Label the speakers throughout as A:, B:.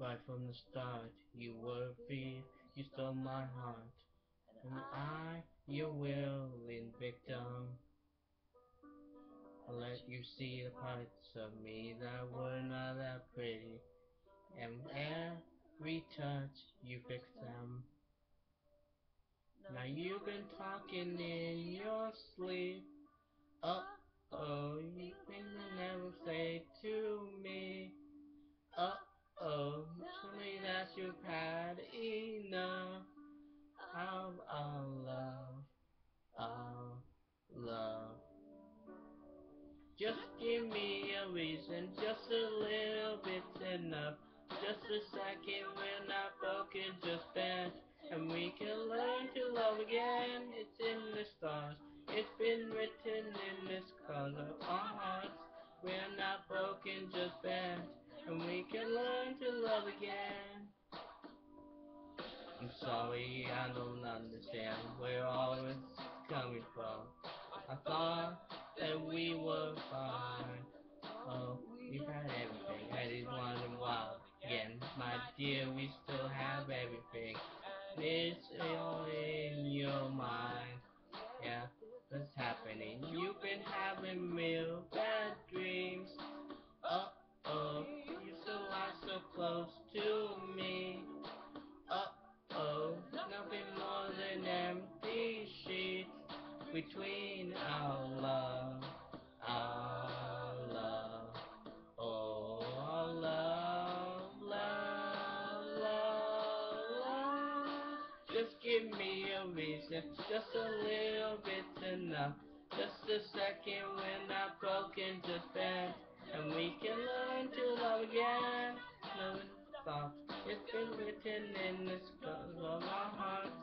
A: Right from the start, you were free, you stole my heart. And I, your willing victim. I let you see the parts of me that were not that pretty. And every touch, you fixed them. Now you've been talking in your sleep. Uh oh, you think you never say to Just give me a reason, just a little bit's enough. Just a second, we're not broken, just bent. And we can learn to love again. It's in the stars, it's been written in the scars of our hearts. We're not broken, just bent. And we can learn to love again. I'm sorry, I don't understand Oh, we've had everything. I just wondering why again, my dear, we still have everything. It's all in your mind. Yeah, what's happening? You've been having real bad dreams. Uh oh, you still are so close to me. Uh oh, nothing more than empty sheets between our love, reason, just a little bit's enough. Just a second, we're not broken, just bent. And we can learn to love again. No thoughts, it's been written in the scars of our hearts.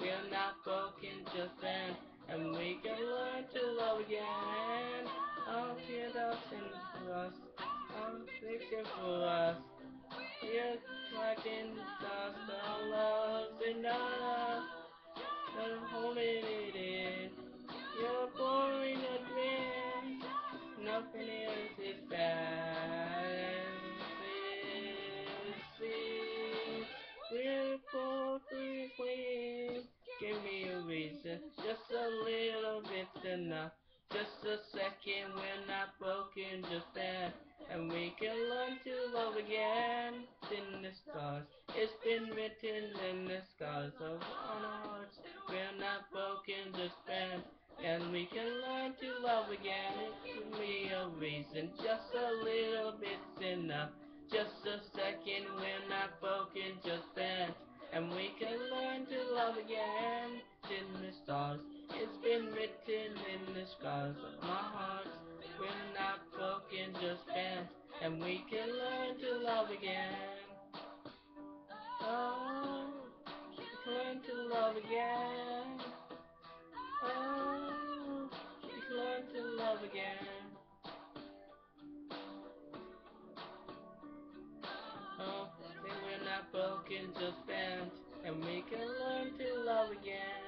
A: We're not broken, just bent. And we can learn to love again. I'll tear up for us. I'm fixing for us. Just a second, we're not broken, just bad. And we can learn to love again. It's in the stars, it's been written in the scars of our hearts. We're not broken, just bad. And we can learn to love again. Give me a reason, just a little bit's enough. Just a second, we're not broken, just bad. And we can learn to love again. and we can learn to love again. Oh, learn to love again. Oh, learn to love again. Oh, we're not broken, just bent, and we can learn to love again.